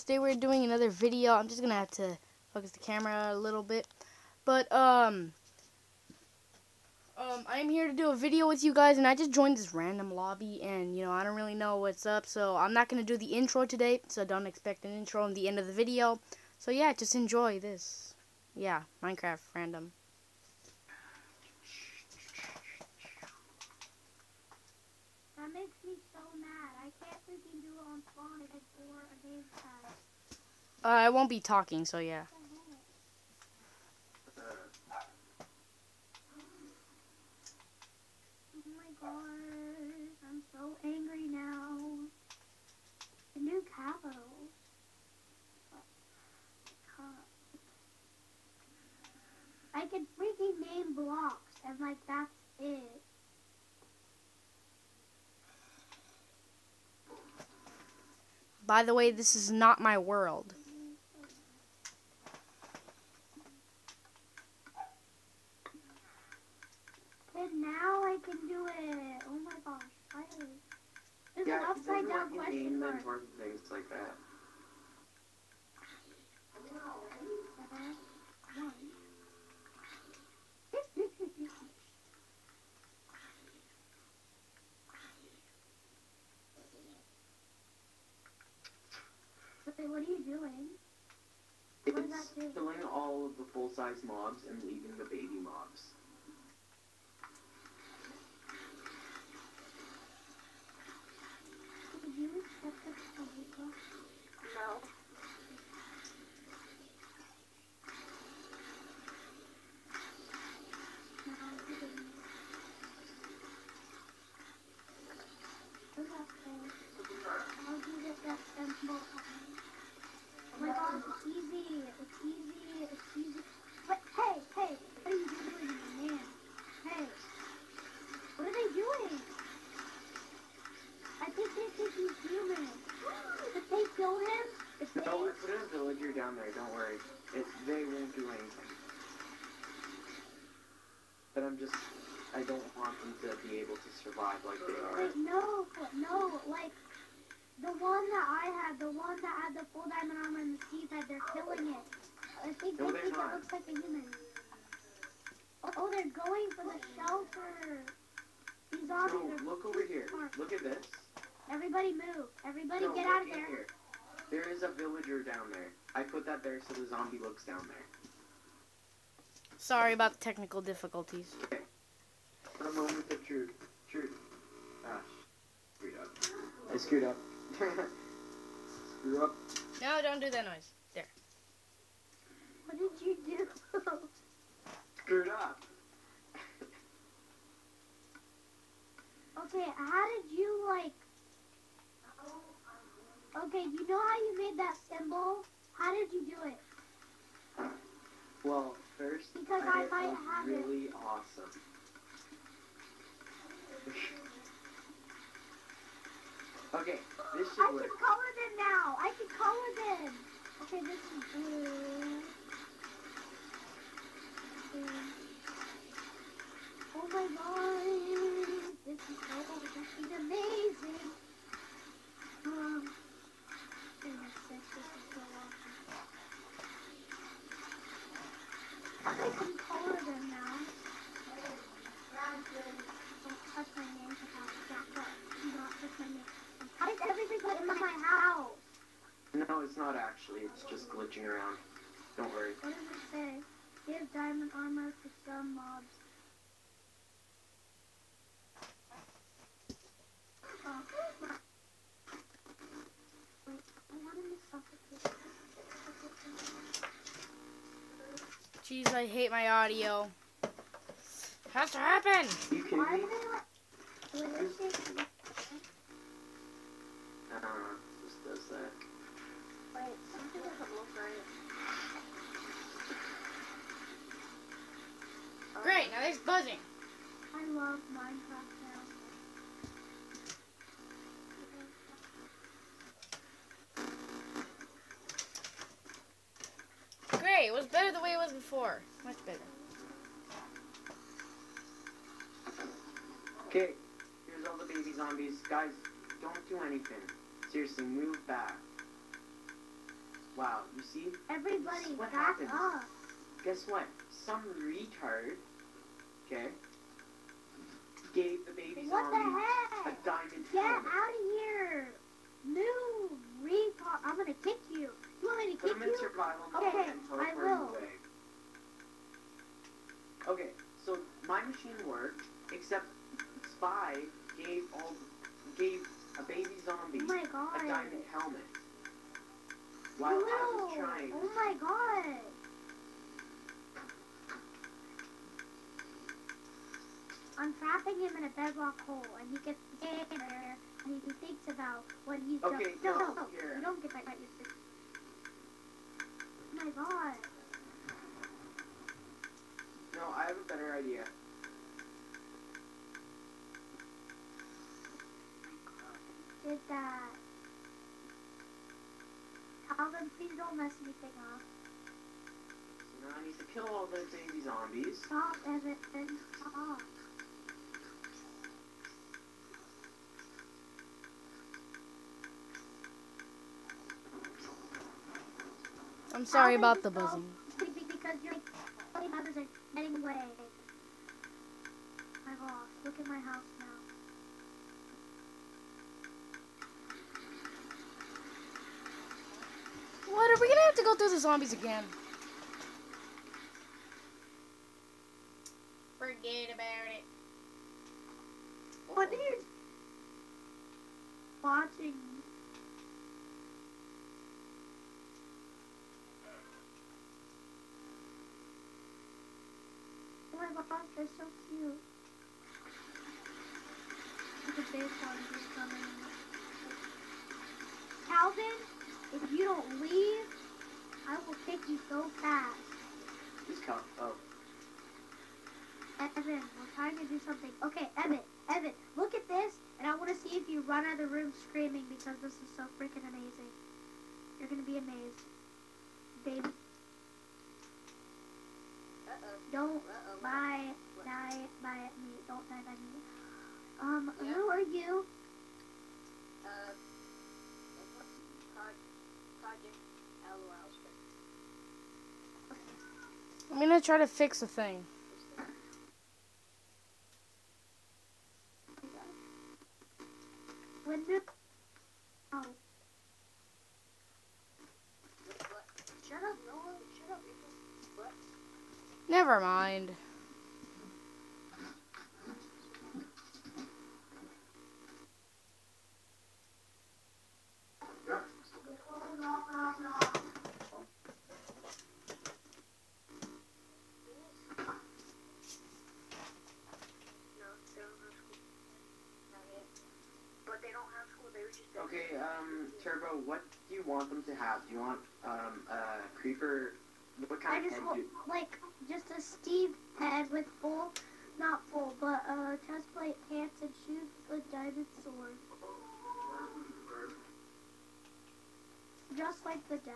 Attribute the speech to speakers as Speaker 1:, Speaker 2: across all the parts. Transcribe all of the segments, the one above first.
Speaker 1: Today we're doing another video. I'm just gonna have to focus the camera a little bit. But, um, um, I'm here to do a video with you guys, and I just joined this random lobby, and, you know, I don't really know what's up, so I'm not gonna do the intro today, so don't expect an intro in the end of the video. So, yeah, just enjoy this. Yeah, Minecraft random.
Speaker 2: That makes me so mad. I can't freaking do it on spawn if it's for a game pass.
Speaker 1: Uh, I won't be talking, so yeah.
Speaker 2: Oh my god, I'm so angry now. The new capitals. I can freaking name blocks and like that's it.
Speaker 1: By the way, this is not my world.
Speaker 2: And now I can do it. Oh my gosh, finally. There's an upside down question mark.
Speaker 3: things like that.
Speaker 2: Seven, one. Wait, what are you doing? What
Speaker 3: It's
Speaker 2: that do?
Speaker 3: killing all of the full-size mobs and leaving the baby mobs.
Speaker 2: Did you accept the proposal?
Speaker 4: No.
Speaker 2: No, you didn't. What about this? How do you get that symbol on? Oh my gosh, it's easy. It's easy. It's easy. But hey, hey, what are you doing, man? Hey, what are they doing? I think they think he's human. Did they kill him? If they,
Speaker 3: No, I put a villager down there, don't worry. It, they won't do anything. But I'm just, I don't want them to be able to survive like they are.
Speaker 2: Wait, no, no, like the one that I had, the one that had the full diamond armor and the teeth head, they're killing it. I think
Speaker 3: No,
Speaker 2: they think
Speaker 3: not.
Speaker 2: it looks like a human. Oh, oh, they're going for the shelter. These zombies
Speaker 3: No,
Speaker 2: are
Speaker 3: look over here. Look at this.
Speaker 2: Everybody move. Everybody
Speaker 3: No,
Speaker 2: get out of there.
Speaker 3: Here. There is a villager down there. I put that there so the zombie looks down there.
Speaker 1: Sorry about the technical difficulties.
Speaker 3: For a moment of truth. Truth. Ah, screwed up. I screwed up. Screw up.
Speaker 1: No, don't do that noise. There.
Speaker 2: What did you do?
Speaker 3: Screwed up.
Speaker 2: okay, how did you like? Okay, you know how you made that symbol? How did you do it?
Speaker 3: Well, first,
Speaker 2: Because
Speaker 3: I
Speaker 2: I might have it.
Speaker 3: really awesome. okay, this
Speaker 2: I
Speaker 3: should
Speaker 2: can color them now. I can color them. Okay, this is blue. Oh my god. This is so this is amazing. Um goodness sakes, this is so awesome. I can color them now. Don't touch my name Jack, but do not touch my name. Why is everything put in my house?
Speaker 3: No, it's not actually. It's just glitching around. Don't worry.
Speaker 2: What does it say? Give diamond armor to some mobs. I want him to suffocate.
Speaker 1: Jeez, I hate my audio. Has to happen.
Speaker 3: You can
Speaker 2: Why
Speaker 3: be.
Speaker 2: are they like... What is it?
Speaker 3: Uh, just does that.
Speaker 4: Wait, something doesn't look right.
Speaker 1: Great, now there's buzzing.
Speaker 2: I love Minecraft now.
Speaker 1: Great, it was better the way it was before. Much better.
Speaker 3: Okay, here's all the baby zombies. Guys, don't do anything. Seriously, move back. Wow, you see?
Speaker 2: Everybody,
Speaker 3: What
Speaker 2: back
Speaker 3: happens?
Speaker 2: up.
Speaker 3: Guess what? Some retard, okay, gave the baby
Speaker 2: What the
Speaker 3: zombie a
Speaker 2: heck?
Speaker 3: diamond
Speaker 2: Get
Speaker 3: helmet.
Speaker 2: out of here. New retard. I'm gonna kick you. You want me to
Speaker 3: Put
Speaker 2: kick you?
Speaker 3: survival
Speaker 2: Okay, I will.
Speaker 3: Okay, so my machine worked, except Spy gave all gave a baby zombie
Speaker 2: Oh my
Speaker 3: a diamond helmet. While I was trying.
Speaker 2: Oh my god. I'm trapping him in a bedrock hole, and he gets scared, and he thinks about what he's done.
Speaker 3: Okay,
Speaker 2: no,
Speaker 3: no,
Speaker 2: no,
Speaker 3: here.
Speaker 2: you don't get that. Oh my god.
Speaker 3: No, I have a better idea.
Speaker 2: Did that. Calvin, please don't mess anything up.
Speaker 3: So now I need to kill all those baby zombies.
Speaker 2: Stop, Evan. Stop.
Speaker 1: I'm sorry
Speaker 2: Calvin,
Speaker 1: about the buzzing.
Speaker 2: Because your fucking mothers are getting away. My boss, look at my house now.
Speaker 1: What? Are we gonna have to go through the zombies again? Forget about it.
Speaker 2: What are you watching? Oh my gosh, they're so cute. Look at this one, he's coming. Calvin, if you don't leave, I will kick you so fast.
Speaker 3: Who's count? Oh,
Speaker 2: Evan, we're trying to do something. Okay, Evan, Evan, look at this, and I want to see if you run out of the room screaming because this is so freaking amazing. You're gonna be amazed, baby.
Speaker 4: Uh-oh.
Speaker 2: Don't
Speaker 4: Uh-oh.
Speaker 2: die, die by me. Don't die by me. Um, who are you?
Speaker 4: Uh, Pro- Project LOL.
Speaker 1: I'm gonna try to fix a thing.
Speaker 2: Never did? Oh,
Speaker 4: What? What? Shut up, Noah. Shut up. What?
Speaker 1: Never mind.
Speaker 4: No, they don't have school. Not yet. But they don't have school. They were just.
Speaker 3: okay. Um, Turbo, what do you want them to have? Do you want um a creeper? What
Speaker 2: I
Speaker 3: kind of
Speaker 2: just
Speaker 3: head
Speaker 2: want
Speaker 3: do?
Speaker 2: like just a Steve head with full, not full, plate, pants, and shoes with a diamond sword, just like the dad.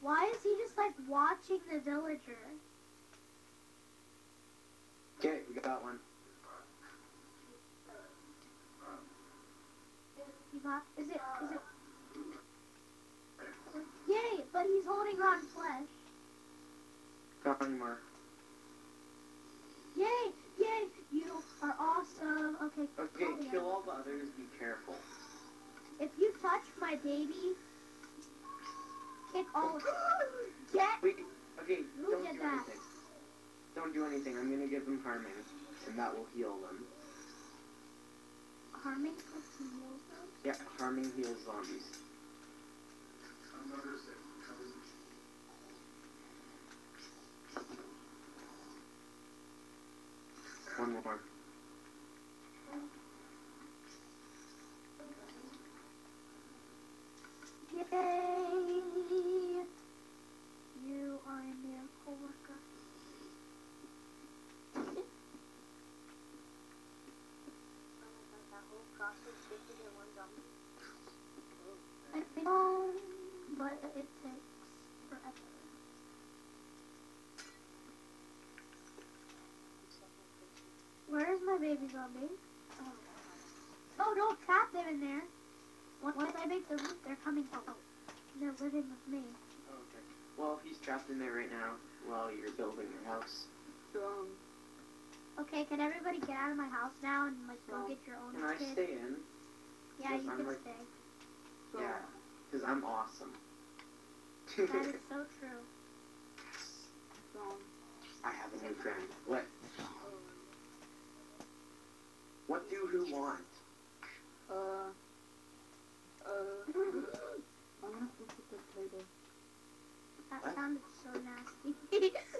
Speaker 2: Why is he just like watching the villager?
Speaker 3: Okay, we got one.
Speaker 2: You got? Is it? Is it? Yay! But he's holding on flesh.
Speaker 3: Got one
Speaker 2: Okay.
Speaker 3: Okay,
Speaker 2: oh, yeah.
Speaker 3: kill all the others. Be careful.
Speaker 2: If you touch my baby, kick all. Get.
Speaker 3: Wait. Okay,
Speaker 2: Look
Speaker 3: don't do
Speaker 2: that.
Speaker 3: anything. Don't do anything. I'm gonna give them harming, and that will heal them.
Speaker 2: Harming heals them.
Speaker 3: Yeah, harming heals zombies. One more.
Speaker 2: Yay! You are a miracle worker.
Speaker 4: That whole process just to get one zombie.
Speaker 2: I know, but it takes forever. Where is my baby zombie? Oh, oh don't trap them in there. Once once I make the roof, they're coming out. They're living with me.
Speaker 3: Okay. Well, he's trapped in there right now while you're building your house.
Speaker 4: Um,
Speaker 2: Okay, can everybody get out of my house now and like go
Speaker 3: Well,
Speaker 2: get your own
Speaker 3: Can I stay in?
Speaker 2: Yeah, you
Speaker 3: I'm
Speaker 2: can
Speaker 3: like,
Speaker 2: stay.
Speaker 3: Yeah, because I'm awesome.
Speaker 2: that is so true.
Speaker 4: So,
Speaker 3: I have a new friend. What? What do you want?
Speaker 4: Uh, uh, I'm gonna flip the table.
Speaker 2: That what? sounded so nasty.